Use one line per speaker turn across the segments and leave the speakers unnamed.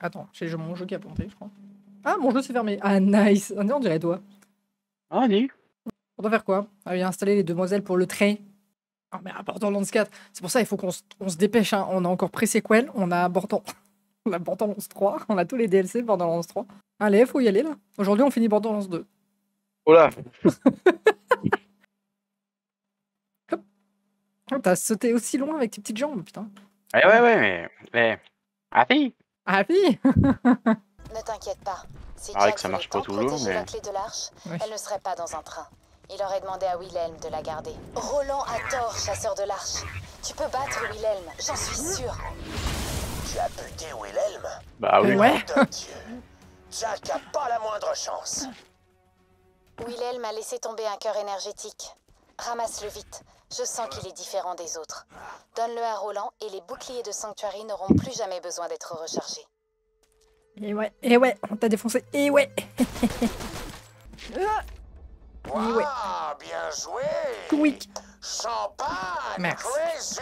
Attends, j'ai mon jeu qui a planté, je crois. Ah, mon jeu s'est fermé. Ah, nice. On dirait toi.
Ah, ni.
On doit faire quoi? Ah oui, installer les demoiselles pour le train. Ah, mais Lance 4. C'est pour ça il faut qu'on se, on dépêche. Hein. On a encore pré-sequel, on a Borderlands. On a Borderlands 3, on a tous les DLC Borderlands 3. Allez, faut y aller là. Aujourd'hui, on finit Borderlands 2.
Oh là
T'as sauté aussi loin avec tes petites jambes, putain.
Ouais, ouais, ouais, mais. mais... Ah, si
Ah, oui
Ne t'inquiète pas. Si
C'est vrai
Jack
que ça marche pas toujours, mais-
la clé de l'arche, elle ne serait pas dans un train. Il aurait demandé à Wilhelm de la garder. Roland a tort, chasseur de l'arche. Tu peux battre Wilhelm, j'en suis sûre.
Tu as buté Wilhelm
Bah oui.
Ouais.
Nom de Dieu. Jack a pas la moindre chance.
Wilhelm a laissé tomber un cœur énergétique. Ramasse-le vite. Je sens qu'il est différent des autres. Donne-le à Roland et les boucliers de Sanctuary n'auront plus jamais besoin d'être rechargés.
Et ouais, et ouais, on t'a défoncé. Et ouais
Waouh,
ouais.
bien joué.
Quick
Champagne.
Merci.
Crazy.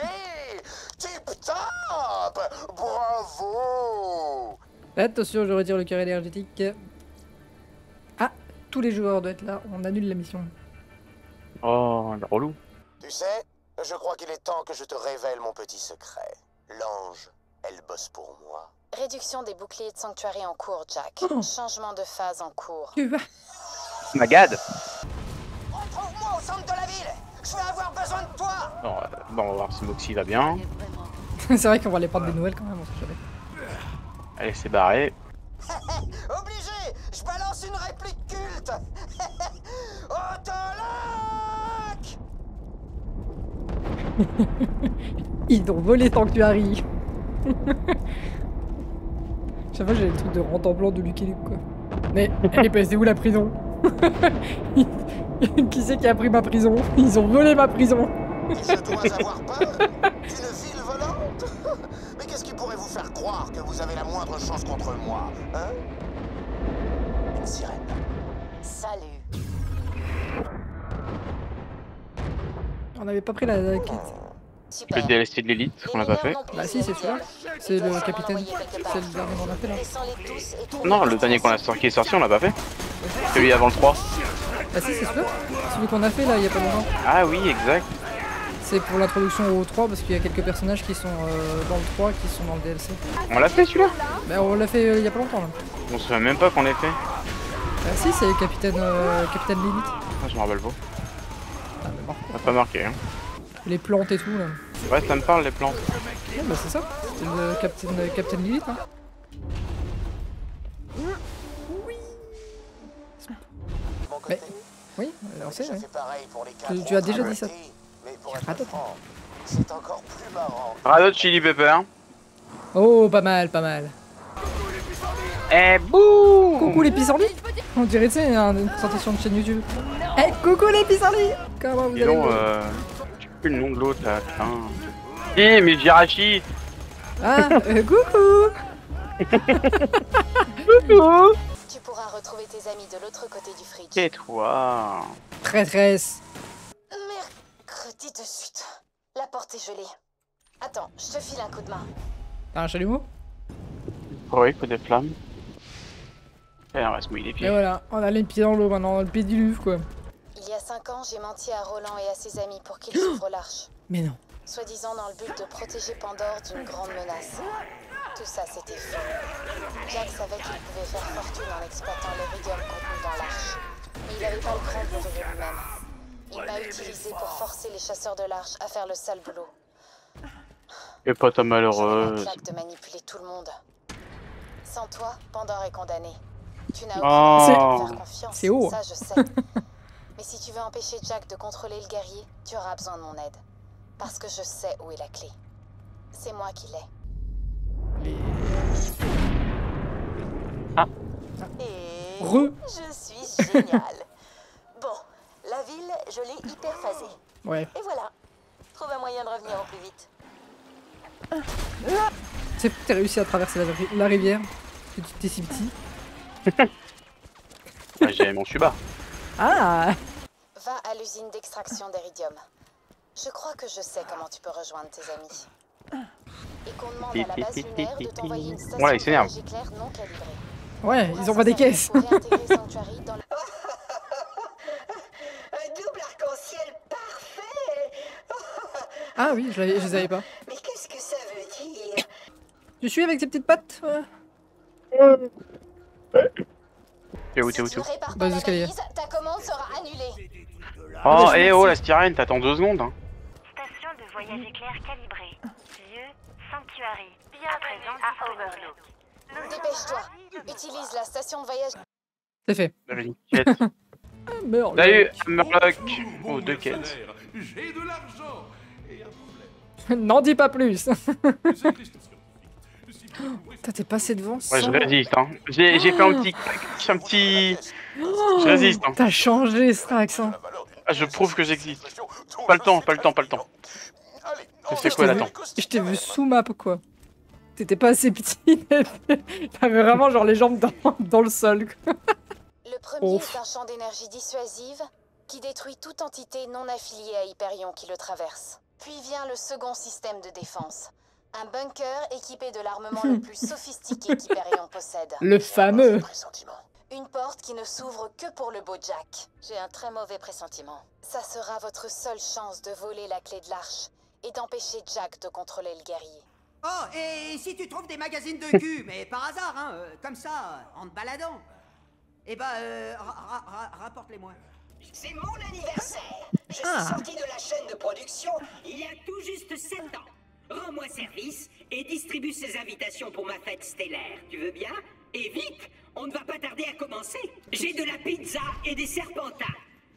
Tip top. Bravo.
Attention, je retire le cœur énergétique. Ah, tous les joueurs doivent être là. On annule la mission.
Oh, le relou.
Tu sais, je crois qu'il est temps que je te révèle mon petit secret. L'ange, elle bosse pour moi.
Réduction des boucliers de Sanctuary en cours, Jack.
Oh.
Changement de phase en cours.
Tu vas
Magad
Retrouve-moi au centre de la ville. Je vais avoir besoin de toi.
Bon, euh, bon, on va voir si Moxie va bien.
C'est vrai qu'on va aller prendre des nouvelles quand même, on sait jamais.
Allez, c'est barré.
Ils ont volé Sanctuary. Chaque fois j'ai le truc de rente en blanc de Lucky Luke quoi. Mais elle est passée où la prison? Qui c'est qui a pris ma prison? Ils ont volé ma prison.
Je dois avoir peur? D'une ville volante Mais qu'est-ce qui pourrait vous faire croire que vous avez la moindre chance contre moi Hein? Une sirène.
Salut.
On n'avait pas pris la, la quête.
Super.
Le DLC de l'élite qu'on n'a pas fait.
Bah si, c'est celui-là. C'est le capitaine. C'est le dernier qu'on a fait là.
Non, le dernier qu'on a sorti qui est sorti, on l'a pas fait. Celui avant le 3.
Bah si, c'est celui-là. Celui qu'on a fait là il y a pas longtemps.
Ah oui, exact.
C'est pour l'introduction au 3 parce qu'il y a quelques personnages qui sont euh, dans le 3 qui sont dans le DLC.
On l'a fait celui-là?
Bah on l'a fait euh, il y a pas longtemps là.
On se souvient même pas qu'on l'ait fait.
Bah si, c'est capitaine, euh, capitaine Lilith.
Ah, je me rappelle pas. Ça pas marqué. Hein.
Les plantes et tout là.
Ouais, ça me parle les plantes.
Ouais, bah c'est ça. C'est le capitaine, euh, capitaine Lilith. Hein. Mais-
côté,
Oui, on sait. ouais. Tu- as déjà dit ça.
franc, c'est encore plus marrant.
Radot Chili Pepper.
Oh, pas mal, pas mal.
Eh bouh
Coucou les pissenlits On dirait, tu sais, une présentation de chaîne YouTube. Eh, coucou les pissenlits Comment vous
Dis
allez
donc, euh... Tu peux le nom de l'autre là, putain. Eh, mais Jirachi
Ah, euh, coucou
Tu pourras retrouver tes amis de l'autre côté du fridge.
Tais-toi
Traîtresse
Mercredi de suite. La porte est gelée. Attends, je te file un coup de main.
T'as un chalumeau?
Oui, coup des flammes. Et on va se mouiller les
Et
pieds.
voilà, on a les pieds dans l'eau maintenant, le pied du quoi.
Il y a cinq ans, j'ai menti à Roland et à ses amis pour qu'ils ouvrent l'arche.
Mais non.
Soi-disant dans le but de protéger Pandore d'une grande menace. Tout ça, c'était faux. Jack savait qu'il pouvait faire fortune en exploitant l'iridium contenu dans l'arche. Mais il n'avait pas le cran pour lui-même. Il m'a utilisé pour forcer les chasseurs de l'arche à faire le sale boulot.
Et pas ta malheureuse.
de manipuler tout le monde. Sans toi, Pandore est condamné. Tu n'as
Oh.
aucun moyen de me faire confiance.
c'est haut.
Ça, je sais. Mais si tu veux empêcher Jack de contrôler le guerrier, tu auras besoin de mon aide. Parce que je sais où est la clé. C'est moi qui l'ai.
Ah.
Et
Re.
je suis géniale. bon, la ville, je l'ai hyper phasée.
Ouais.
Et voilà. Trouve un moyen de revenir au plus vite.
C'est que t'as réussi à traverser la, ri- la rivière. Que tu t'es si petit.
Ah, J'ai mon Suba.
Ah
à l'usine d'extraction d'Iridium. Je crois que je sais comment tu peux rejoindre tes amis. et qu'on demande à la base lunaire de t'envoyer une station
s'énerve.
voyage éclair non calibrée.
Ouais,
Pour
ils envoient des caisses.
Un double arc-en-ciel parfait
Ah oui, je, les avais pas.
Mais qu'est-ce que ça veut dire
Tu suis avec ces petites pattes ouais.
T'es où, t'es où, t'es où
répares
Bas
valise, ta commande sera annulée.
Oh,
mais je
eh oh,
merci.
la styrène, t'attends deux secondes. Hein.
Station de voyage éclair calibrée. Lieu Sanctuary. À présent à Overlook.
Dépêche-toi. Utilise la station de voyage.
C'est fait.
J'avais une quête.
Ah, meurs.
Salut, Hammerlock. Oh, deux quêtes.
J'ai de l'argent et un problème.
N'en dis pas plus. Putain, T'es passé devant
Ouais,
sans-
je résiste. Hein. J'ai j'ai fait un petit. Un petit.
Oh,
Je résiste. Hein.
T'as changé, Strax. Hein.
Ah, je prouve que j'existe. Pas le temps, pas le temps, pas le temps. Je sais quoi,
t'ai
l'attends.
Je t'ai vu sous map, quoi. T'étais pas assez petit. T'avais vraiment genre les jambes dans, dans le sol. quoi.
Le premier
Ouf.
est un champ d'énergie dissuasive qui détruit toute entité non affiliée à Hyperion qui le traverse. Puis vient le second système de défense. Un bunker équipé de l'armement le plus sophistiqué qu'Hyperion possède.
Le fameux.
Une porte qui ne s'ouvre que pour le beau Jack. J'ai un très mauvais pressentiment. Ça sera votre seule chance de voler la clé de l'arche et d'empêcher Jack de contrôler le guerrier.
Oh, et si tu trouves des magazines de cul, mais par hasard, hein, euh, comme ça, en te baladant, eh ben, euh, ra- ra- ra- rapporte-les-moi. C'est mon anniversaire Je suis
Ah.
sorti de la chaîne de production il y a tout juste 7 ans. Rends-moi service et distribue ces invitations pour ma fête stellaire. Tu veux bien? Et vite On ne va pas tarder à commencer. J'ai de la pizza et des serpentins.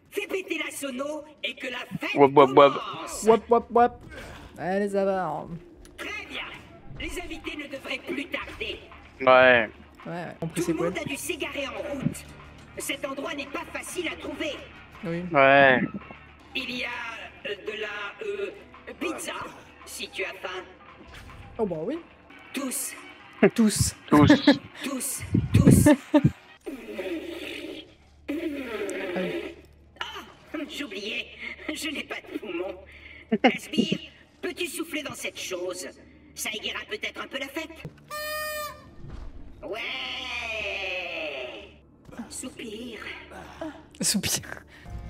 Fais péter la sono et que la fête
Wap, wap,
commence
Wap wap wap. Allez, ça va. hein.
Très bien Les invités ne devraient plus tarder.
Ouais.
Ouais. On
Tout le monde a dû s'égarer en route. Cet endroit n'est pas facile à trouver.
Oui.
Ouais.
Il y a euh, de la euh, pizza, si tu as faim.
Oh bah oui.
Tous,
Tous.
Tous.
tous, tous. Ah, j'oubliais, je n'ai pas de poumon. Aspire, peux-tu souffler dans cette chose? Ça aiguera peut-être un peu la fête. Ouais Soupir.
Soupir.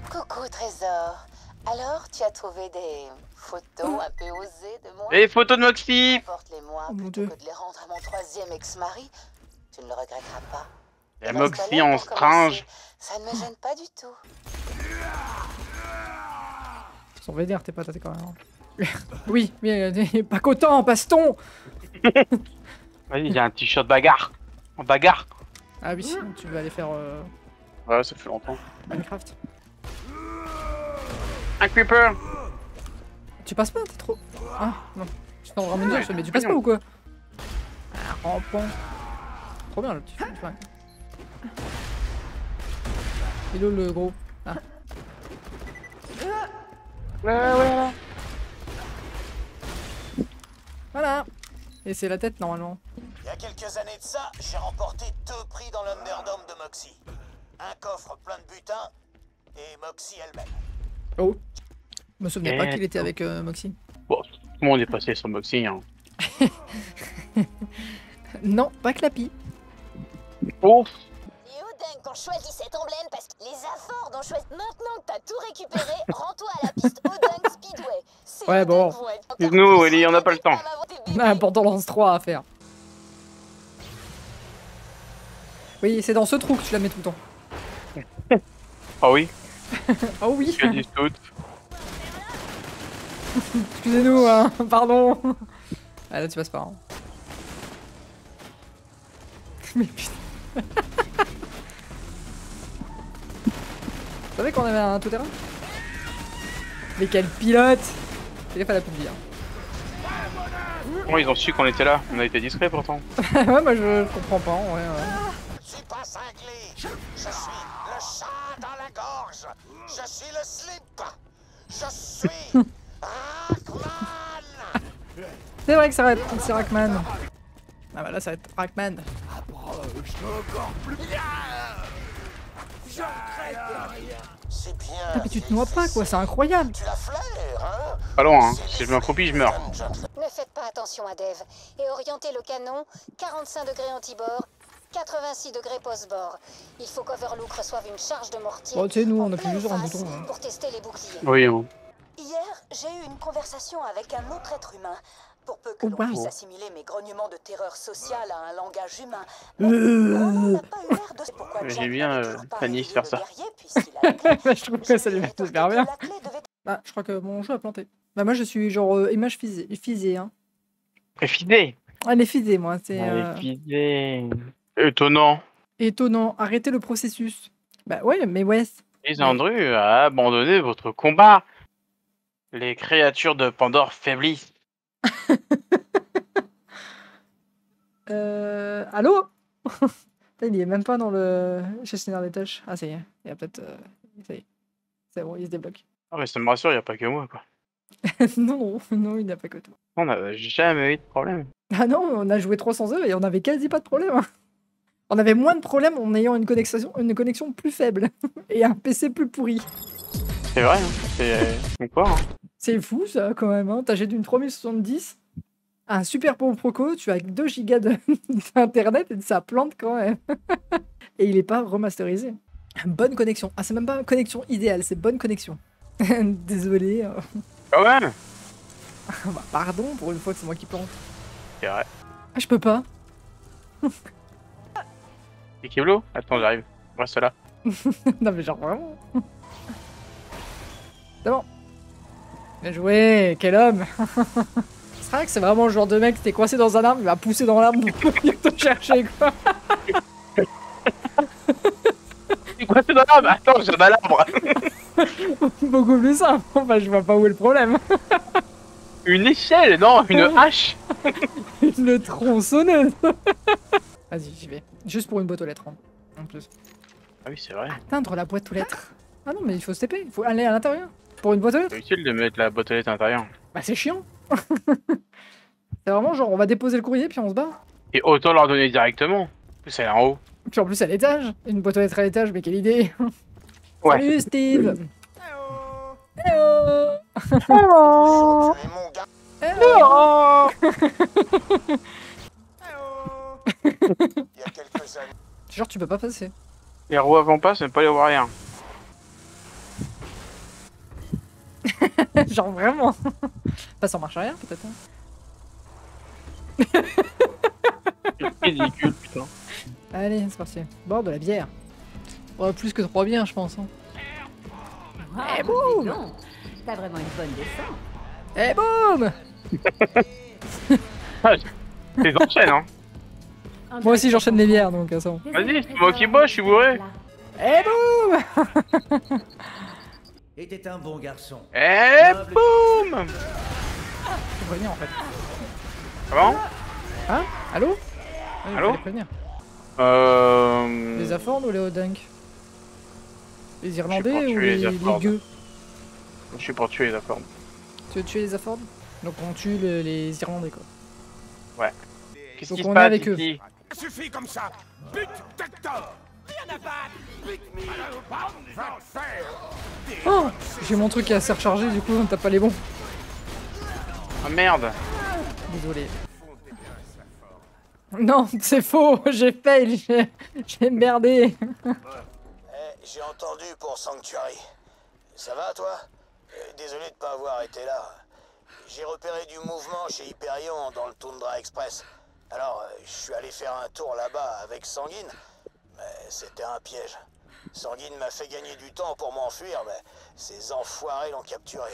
Coucou trésor. Alors, tu as trouvé des photos un peu osées de moi
Et photo de Moxie.
Apporte-les-moi
Oh mon
plutôt
Dieu.
que de les rendre à mon troisième ex-mari. Tu ne le regretteras pas.
La Moxie en strange.
Ça ne me gêne pas du tout.
Ils sont vénères tes patates quand même. oui, mais euh, pas qu'autant, baston
Vas-y, j'ai un t-shirt bagarre. En bagarre.
Ah oui, tu veux aller faire euh,
Ouais, ça fait longtemps.
Minecraft.
Un creeper.
Tu passes pas, t'es trop. Ah, non. Je t'en ramène
Ouais,
deux, mais tu passes pas ou quoi Ah, rampant. Trop bien le petit flingue. Hello le gros. Ah.
Ouais, ouais.
Voilà Et c'est la tête normalement.
Il y a quelques années de ça, j'ai remporté deux prix dans l'Underdome de Moxie. Un coffre plein de butin et Moxie elle-même.
Oh Je me souvenais pas
Eh,
qu'il était avec euh, Moxie.
Bon, tout le monde est passé sur Moxie. Hein.
Non, pas Clappy.
Ouf.
Les Odunk ont choisi cet emblème parce que les Affords ont choisi. Maintenant que t'as tout récupéré, rends-toi à la piste Odunk Speedway. Ces
Ouais, bon.
être plus
Ellie, on n'a pas le temps.
à avoir des
On
bébés.
a un Borderlands 3 à faire. Oui, c'est dans ce trou que tu la mets tout le temps.
Ah oui,
Oh oui
je dis tout.
Excusez-nous, hein, pardon. Ah là, tu passes pas. hein. Mais putain. Vous savez qu'on avait un tout-terrain? Mais quel pilote Fais gaffe à la publie.
Bon, ils ont su qu'on était là? On a été discret pourtant.
Hein. ouais, moi je, je comprends pas, ouais, ouais.
Je suis pas cinglé. Je suis le slip. Je suis Rackman.
C'est vrai que ça va être c'est Rackman. Ah bah là, ça va être Rackman.
C'est bien.
Ah, mais tu te noies pas, quoi, c'est incroyable.
Tu la flaires, hein
Pas loin, hein. Si je m'accroupis, je meurs.
Ne faites pas attention à Dave et orientez le canon 45 degrés anti-bord, 86 degrés post-bord. Il faut qu'Overlook reçoive une charge de mortier.
Bon, tu sais, nous,
en
on appuie juste sur un bouton, hein.
Pour tester les boucliers.
Oui, hein.
Hier, j'ai eu une conversation avec un autre être humain. Pour peu que
Oh,
l'on
wow.
puisse assimimer mes grognements de terreur sociale à un langage humain.
Euh.
J'ai bien, euh,
réveillé
faire ça.
guerrier,
je trouve que ça lui fait super bien. Bah, je crois que mon jeu a planté. Bah, moi, je suis genre euh, image physée, physée, hein.
Préfidé.
Elle est physée, moi. C'est euh,
Préfidé. Étonnant.
étonnant. Arrêtez le processus. Bah, ouais, mais ouais.
Lisandru a abandonné votre combat. Les créatures de Pandore faiblissent.
Euh. Allô? Il est même pas dans le gestionnaire des tâches. Ah, ça y est. Il y a peut-être. euh, Ça y est. C'est bon, il se débloque.
Ah, mais ça me rassure, il n'y a pas que moi, quoi.
non, non, non, il n'y a pas que toi.
On n'a jamais eu de problème.
Ah non, on a joué 300 heures et on avait quasi pas de problème. Hein. On avait moins de problèmes en ayant une connexion, une connexion plus faible et un PC plus pourri.
C'est vrai, hein. c'est euh, on croit, hein.
C'est fou ça quand même. Hein. T'achètes une 3070, un super bon proco, tu as 2 gigas d'internet et ça plante quand même. et il est pas remasterisé. Bonne connexion. Ah c'est même pas une connexion idéale, c'est bonne connexion. Désolé. euh.
Ah ouais
Bah, pardon pour une fois que c'est moi qui plante.
C'est vrai.
Ah je peux pas.
Et Keblo Attends, j'arrive. Reste là.
non mais genre vraiment. C'est bon. Bien joué, quel homme C'est vrai que c'est vraiment le genre de mec, t'es coincé dans un arbre, il va pousser dans l'arbre pour venir te chercher quoi.
Quoi c'est dans l'arbre Attends, j'ai mal l'arbre.
Beaucoup plus simple, enfin je vois pas où est le problème.
Une échelle, non, une hache.
Une tronçonneuse Vas-y, j'y vais. Juste pour une boîte aux lettres hein, en plus.
Ah oui, c'est vrai.
Atteindre la boîte aux lettres. Ah non mais il faut se TP, il faut aller à l'intérieur. Pour une boîte aux lettres
C'est utile de mettre la boîte aux lettres à l'intérieur.
Bah c'est chiant C'est vraiment genre on va déposer le courrier puis on se barre.
Et autant leur donner directement. En plus, elle est en haut.
Puis en plus à l'étage, une boîte aux lettres à l'étage, mais quelle idée
Ouais.
Salut Steve
Tu es mon gars. Il y a quelques années.
Genre tu peux pas passer.
Les roues avant passent, mais pas les roues arrière.
Genre vraiment Passe en marche arrière peut-être hein.
C'est ridicule, putain.
Allez, c'est parti. Bon, de la bière. Ouais, plus que trois bières, je pense. hein.
Ah,
Eh, boum
donc, T'as vraiment une bonne descente.
Et boum
Les enchaînes, hein.
Moi aussi, j'enchaîne les bières, donc ça va.
Vas-y, c'est moi qui bois, je suis bourré.
Et boum
Était un bon garçon.
Et boum
Faut prévenir en fait.
Comment
Hein Allô Ouais, il
Allô
prévenir.
Euh...
Les Afford ou les Odunk Les Irlandais ou
les
les, gueux
Je suis pour tuer les accords.
Tu veux tuer les Afford Donc on tue le- les Irlandais quoi.
Qu'est-ce qui se
est
passe
avec eux.
Suffit comme ça But Tector Rien à battre But-me Va faire
Oh J'ai mon truc qui est assez rechargé, du coup tape pas les bons.
Ah merde
Désolé. Non, c'est faux, j'ai fail, j'ai j'ai merdé.
Eh, j'ai entendu pour Sanctuary. Ça va, toi? Euh, Désolé de pas avoir été là. J'ai repéré du mouvement chez Hyperion dans le Tundra Express. Alors, euh, je suis allé faire un tour là-bas avec Sanguine, mais c'était un piège. Sanguine m'a fait gagner du temps pour m'enfuir, mais ces enfoirés l'ont capturé.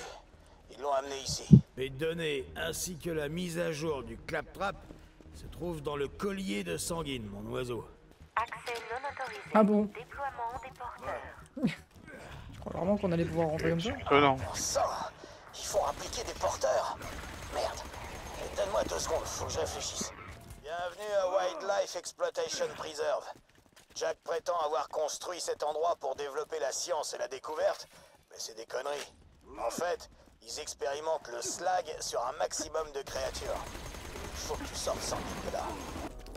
Ils l'ont amené ici.
Les données ainsi que la mise à jour du claptrap se trouvent dans le collier de sanguine, mon oiseau.
Accès non autorisé.
Ah bon
Déploiement des porteurs.
Je crois vraiment qu'on allait pouvoir rentrer comme ça.
Euh, non.
Oh, ça Il faut appliquer des porteurs. Merde. Donne-moi deux secondes, faut que je réfléchisse. Bienvenue à Wildlife Exploitation Preserve. Jack prétend avoir construit cet endroit pour développer la science et la découverte, mais c'est des conneries. En fait, ils expérimentent le slag sur un maximum de créatures. Il faut que tu sortes de là.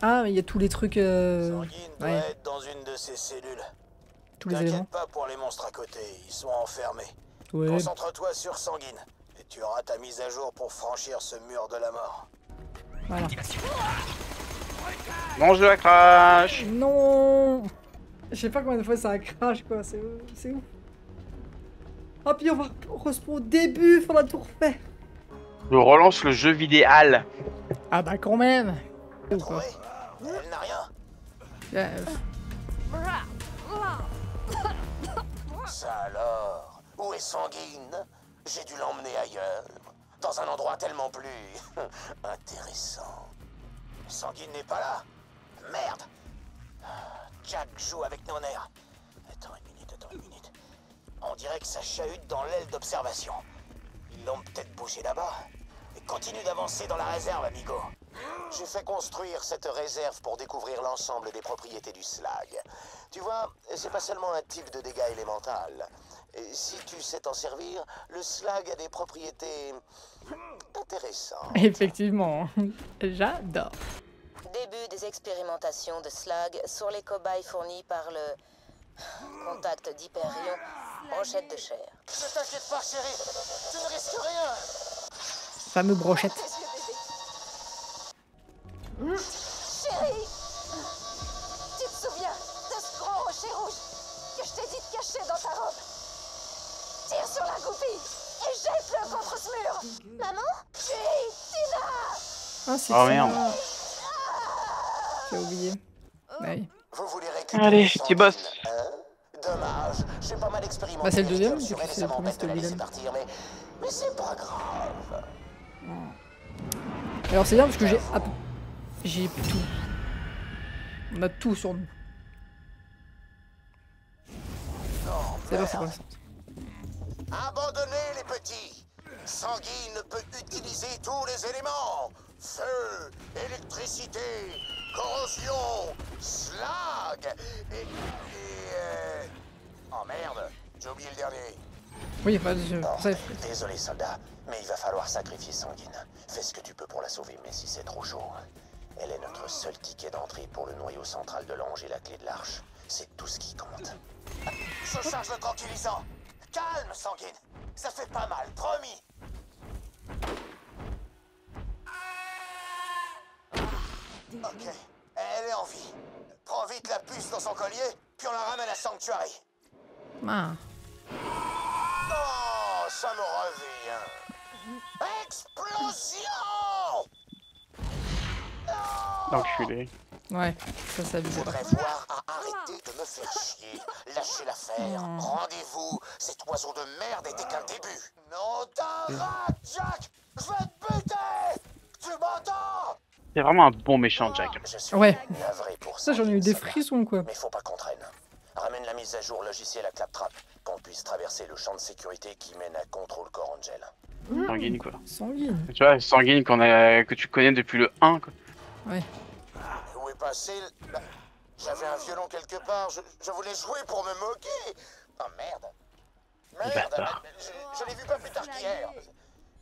Ah, mais il y a tous les trucs. euh,
Sanguine doit
ouais,
être dans une de ces cellules.
tous les éléments.
Pas pour les monstres à côté, ils sont enfermés.
Ouais.
Concentre-toi sur Sanguine. Et Tu auras ta mise à jour pour franchir ce mur de la mort.
Voilà.
Mange de la crash
Non Je sais pas combien de fois ça crash quoi, c'est c'est ouf. Ah puis on va respawn au début, faut la tout refaire.
Je relance le jeu vidéal.
Ah bah quand même.
Elle n'a rien. Ça alors Où est Sanguine? J'ai dû l'emmener ailleurs. Dans un endroit tellement plus... intéressant. Sanguine n'est pas là Merde Jack joue avec nos nerfs. Attends une minute, attends une minute. On dirait que ça chahute dans l'aile d'observation. Ils l'ont peut-être bougé là-bas. Et continue d'avancer dans la réserve, amigo. J'ai fait construire cette réserve pour découvrir l'ensemble des propriétés du slag. Tu vois, c'est pas seulement un type de dégâts élémental. Et si tu sais t'en servir, le slag a des propriétés intéressantes.
Effectivement, j'adore.
Début des expérimentations de Slag sur les cobayes fournis par le contact d'Hyperion, brochette de chair.
Ne t'inquiète pas, chérie. Tu ne risques rien.
Fameux brochette.
Chérie Et jette-le contre ce mur Maman? Oui, Tina
Ah c'est
Oh, merde.
J'ai oublié. Ouais.
Vous voulez récupérer
Allez,
Sanguine,
petit boss.
hein? Dommage. J'ai pas mal expérimenté.
Bah, c'est le
les
deuxième, coup,
elle et
c'est
ça
le premier,
m'embête de
c'était
laisser partir, mais... Mais c'est pas grave.
Alors c'est bien parce que j'ai à peu- j'ai tout. On a tout sur nous.
Non,
C'est bon, c'est bon.
Abandonnez les petits. Sanguine peut utiliser tous les éléments. Feu, électricité, corrosion, slag et... et euh, Oh merde, j'ai oublié le dernier.
Oui, bah, je...
Bon, désolé soldat, mais il va falloir sacrifier Sanguine. Fais ce que tu peux pour la sauver, mais si c'est trop chaud, elle est notre seul ticket d'entrée pour le noyau central de l'ange et la clé de l'arche. C'est tout ce qui compte. Je charge le tranquillisant. Calme, Sanguine. Ça fait pas mal, promis. Ok, elle est en vie. Prends vite la puce dans son collier, puis on la ramène à Sanctuary.
Ah.
Oh, ça me revient. Explosion
Enculé.
Ouais, ça ça abusé.
Voudrais voir à arrêter de me faire chier. Lâchez l'affaire. Rendez-vous. Cet oiseau de merde était qu'un début. Non, t'arrêtes, Jack Je vais te buter Tu m'entends?
C'est vraiment un bon méchant, Jack.
Je suis
Ouais.
pour
Ça j'en ai eu des frissons quoi.
Mais faut pas qu'on traîne. Ramène la mise à jour logiciel à Claptrap, qu'on puisse traverser le champ de sécurité qui mène à Control Core Angel.
Sanguine, quoi.
Sanguine.
Tu vois, Sanguine qu'on a... que tu connais depuis le 1, quoi.
Où Bah, J'avais un violon quelque part, je, je voulais jouer pour me moquer. Oh merde. Merde,
bâtard.
je, je l'ai vu pas plus tard qu'hier.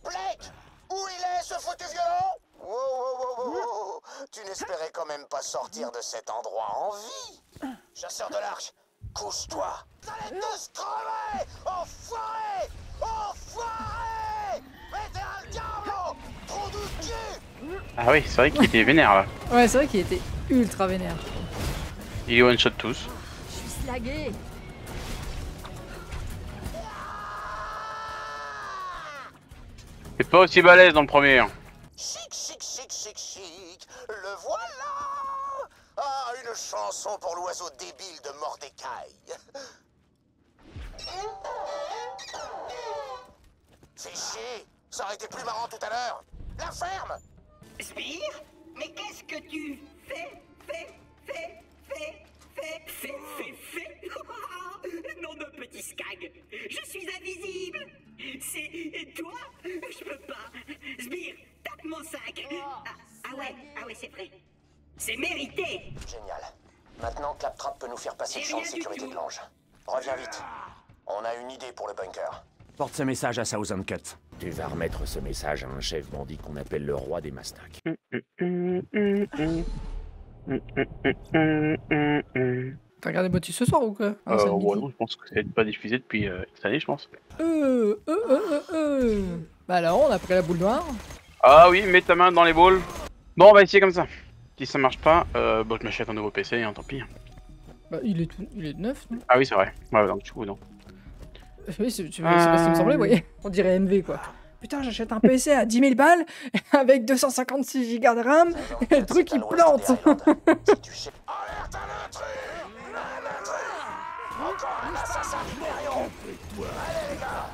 Blake Où il est ce foutu violon? Wow, wow, wow, wow, wow. Tu n'espérais quand même pas sortir de cet endroit en vie Chasseur de l'arche, couche-toi allez tous crever Enfoirés Enfoirés Mettez un câble Trou du cul
Ah oui, c'est vrai qu'il était vénère, là.
Ouais, c'est vrai qu'il était ultra vénère.
Il est one-shot tous.
Je suis slagué.
T'es pas aussi balèze dans le premier. hein.
Chic, chic, chic, chic, chic. Le voilà Ah, une chanson pour l'oiseau débile de Mordecai. Fais chier Ça aurait été plus marrant tout à l'heure La ferme
Sbire Mais qu'est-ce que tu fais Fais, fais, fais, fais, fais, fais, fais? Nom de petit scag Je suis invisible C'est toi? Je peux pas Sbire, tape mon sac ah, ah ouais, ah ouais, c'est vrai. C'est mérité
Génial. Maintenant, Claptrap peut nous faire passer le champ de sécurité de l'ange. Reviens vite. On a une idée pour le bunker.
Porte ce message à Thousand Cut. Tu vas remettre ce message à un chef bandit qu'on appelle le roi des Mastacs.
T'as regardé Motus ce soir ou quoi? Ah,
Euh, ouais, non, je pense que ça n'est pas diffusé depuis euh, cette année, je pense.
Euh, euh, euh, euh, euh. Bah alors, on a pris la boule noire.
Ah oui, mets ta main dans les balls. Bon, on va essayer comme ça. Si ça marche pas, euh, bon, je m'achète un nouveau PC, hein, tant pis.
Bah, il est, tout... il est neuf, non?
Ah oui, c'est vrai. Ouais, donc du coup, non.
Oui, c'est tu- c'est pas ce qui me semblait, vous voyez. On dirait MV, quoi. Putain, j'achète un PC à 10 000 balles avec 256 Go de RAM et le truc il plante.
Intrus Encore un assassin Allez les gars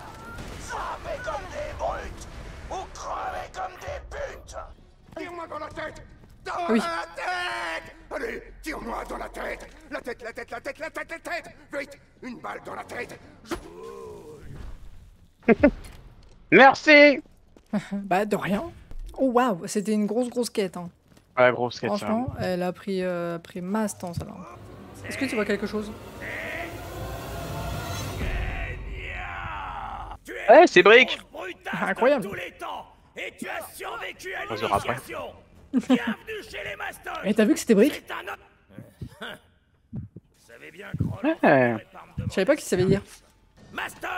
Frappez comme des brutes Ou crevez comme des putes
Tire-moi dans la tête Dans
Oui.
la tête Allez, tire-moi dans la tête La tête, la tête, la tête, la tête, la tête Vite Une balle dans la tête
Merci
bah, de rien. Oh waouh, c'était une grosse, grosse quête. Hein.
Ouais, gros sketch. hein.
Franchement, elle a pris, euh, pris masse temps, celle-là. Est-ce que tu vois quelque chose?
Ouais, c'est Brick
Incroyable.
tous les temps et tu as survécu à Bienvenue chez les mastocs.
Et t'as vu que c'était Brick
Ouais.
Je savais pas qu'il savait dire.
Mastoc,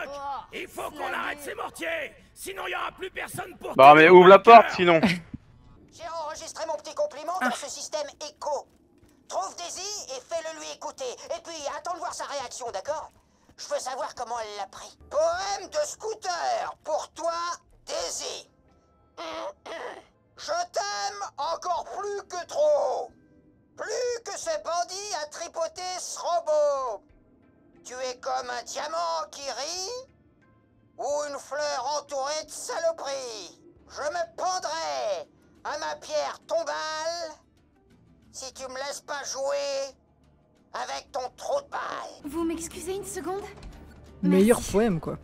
il faut qu'on arrête ces mortiers, sinon il y aura plus personne pour.
Bah, mais ouvre la porte sinon.
J'ai enregistré mon petit compliment dans ce système écho. Trouve Daisy et fais-le lui écouter. Et puis attends de voir sa réaction, d'accord? Je veux savoir comment elle l'a pris. Poème de scooter pour toi, Daisy. Je t'aime encore plus que trop. Plus que ce bandit a tripoté ce robot. Tu es comme un diamant qui rit ou une fleur entourée de saloperies. Je me pendrai à ma pierre tombale si tu me laisses pas jouer avec ton trou de balle.
Vous m'excusez une seconde?
Meilleur poème, quoi.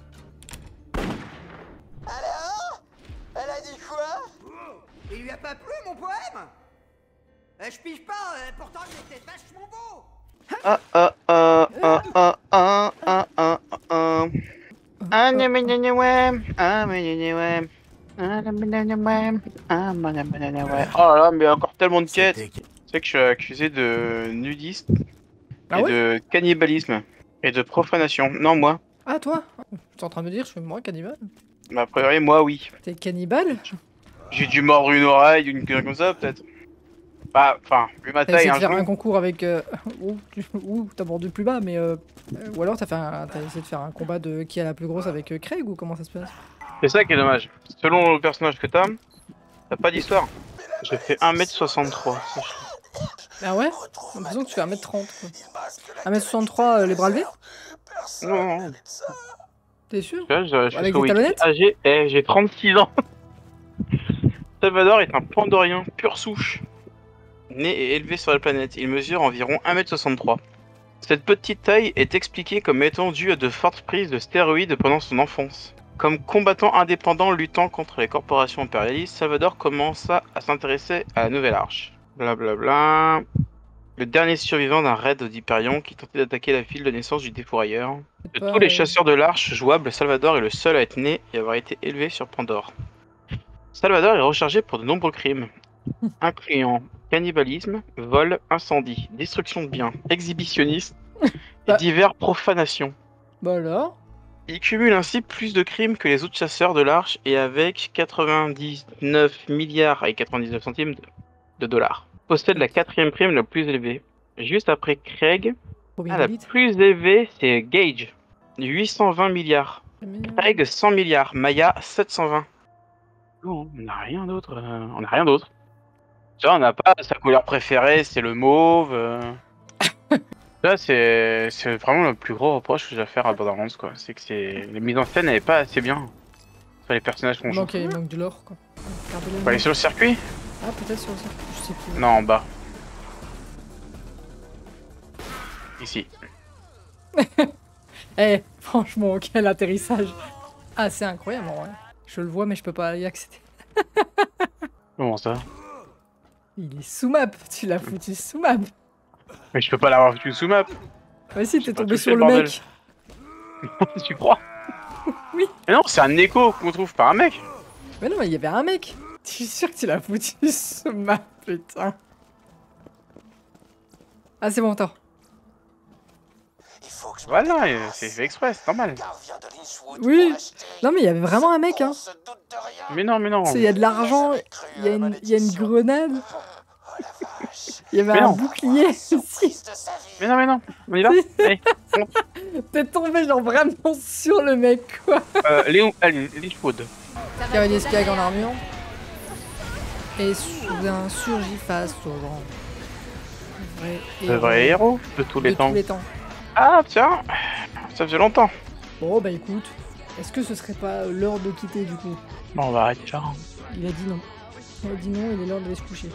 Alors Elle a dit quoi?
Il lui a pas plu mon poème Euh, Je pige pas, euh, pourtant il était vachement beau
Ah ah ah ah ah ah ah ah ah. Ah. Ah. Ah. Ah. Oh là mais encore tellement de quêtes. C'est que je suis accusé de nudiste
Ah
et
ouais
de cannibalisme et de profanation. Non, moi.
Ah, toi Tu es en train de me dire, je suis moi, cannibale
a priori, moi, oui.
T'es cannibale?
J'ai dû mordre une oreille, une connerie comme ça, peut-être. Bah, enfin, vu ma
T'as
taille,
essayé de faire un concours avec. Euh... T'as mordu plus bas, mais. Euh... Ou alors t'as fait un... t'as essayé de faire un combat de qui est la plus grosse avec euh, Craig ou comment ça se passe?
C'est ça qui est dommage. Selon le personnage que t'as, t'as pas d'histoire. J'ai fait 1m63. sache-le.
Ah ouais? J'ai l'impression que tu fais 1m30. Quoi. 1m63, euh, les bras levés?
Non, non.
T'es sûr? Avec des talonnettes?
Ah, j'ai eh, j'ai 36 ans. Salvador est un pandorien pure souche, né et élevé sur la planète. Il mesure environ 1m63. Cette petite taille est expliquée comme étant due à de fortes prises de stéroïdes pendant son enfance. Comme combattant indépendant luttant contre les corporations impérialistes, Salvador commença à s'intéresser à la Nouvelle Arche. Blablabla. Le dernier survivant d'un raid d'Hyperion qui tentait d'attaquer la ville de naissance du défourailleur. De tous les chasseurs de l'arche jouables, Salvador est le seul à être né et avoir été élevé sur Pandore. Salvador est rechargé pour de nombreux crimes, incluant cannibalisme, vol, incendie, destruction de biens, exhibitionniste et
Bah.
divers profanations.
Bah alors?
Il cumule ainsi plus de crimes que les autres chasseurs de l'arche et avec 99 milliards et 99 centimes de, de dollars. Possède la quatrième prime la plus élevée. Juste après Craig, ah, la plus élevée c'est Gage, 820 milliards. Craig 100 milliards, Maya 720. Non, on n'a rien d'autre. euh, on n'a rien d'autre. Tu vois, on n'a pas sa couleur préférée, c'est le mauve. euh. Là, c'est c'est vraiment le plus gros reproche que j'ai à faire à Borderlands, quoi. C'est que c'est les mises en scène n'avaient pas assez bien. Sur les personnages qu'on
Il
joue.
manque, il manque de l'or quoi. Regardez
Faut aller sur le circuit?
Ah, peut-être sur le circuit, je sais plus.
Non, en bas. Ici.
Eh, franchement, quel atterrissage Ah, c'est incroyable en vrai. Je le vois, mais je peux pas y accéder.
Comment ça?
Il est sous map, tu l'as foutu sous map.
Mais je peux pas l'avoir foutu sous map.
Ouais, si, t'es tombé sur
le
le
bordel.
mec.
tu crois?
Oui.
Mais non, c'est un écho qu'on trouve par un mec.
Mais non, mais il y avait un mec. Je suis sûr que tu l'as foutu sous map, putain. Ah, c'est bon, attends.
Voilà, c'est fait exprès, c'est normal.
Oui. Non, mais il y avait vraiment un mec, hein.
Mais non, mais non.
Il y a de l'argent, il y, a une- il y a une grenade. Il y avait
Mais
un
non.
bouclier aussi.
Mais non, mais non. On y va Allez,
T'es tombé genre vraiment sur le mec, quoi.
euh, Léo, allez, Lichwood.
Cavalier Spiag en armure. Et soudain surgit face au grand. Vrai
Le vrai héros de tous les
de
temps.
tous les temps.
Ah, tiens, ça faisait longtemps.
Bon, bah écoute, est-ce que ce serait pas l'heure de quitter du coup?
Bon, on va arrêter là.
Il a dit non. Il a dit non, il est l'heure d'aller se coucher.